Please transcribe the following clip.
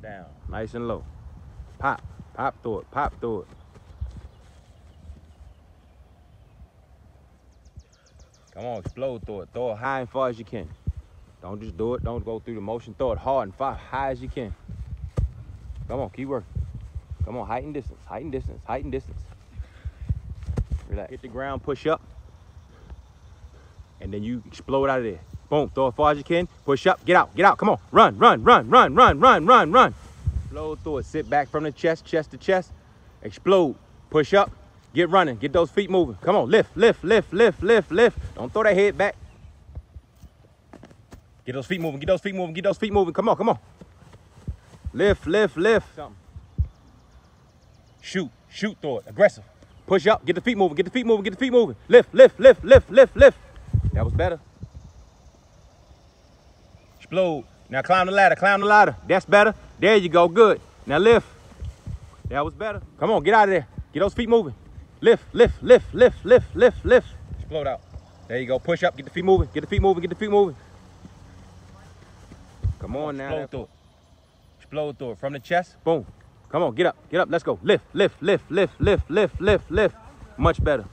Down, nice and low. Pop, pop through it, pop through it. Come on, explode through it. Throw it high and far as you can. Don't just do it. Don't go through the motion. Throw it hard and far, high as you can. Come on, keep working. Come on, heighten distance, heighten distance, heighten distance. Relax. Hit the ground, push up. And then you explode out of there. Boom, throw as far as you can. Push up, get out, get out. Come on, run, run, run, run, run, run, run, run. Explode through it. Sit back from the chest, chest to chest. Explode. Push up. Get running. Get those feet moving. Come on, lift, lift, lift, lift, lift, lift. Don't throw that head back. Get those feet moving. Get those feet moving. Get those feet moving. Come on, come on. Lift, lift, lift. Something. Shoot, shoot through it. Aggressive. Push up. Get the feet moving. Get the feet moving. Get the feet moving. Lift, lift, lift, lift, lift, lift. That was better. Explode. Now climb the ladder. Climb the ladder. That's better. There you go. Good. Now lift. That was better. Come on, get out of there. Get those feet moving. Lift, lift, lift, lift, lift, lift, lift. Explode out. There you go. Push up. Get the feet moving. Get the feet moving. Get the feet moving. Come on now. Explode through it. Explode through it. From the chest. Boom. Come on. Get up. Get up. Let's go. Lift, lift, lift, lift, lift, lift, lift, lift. Much better.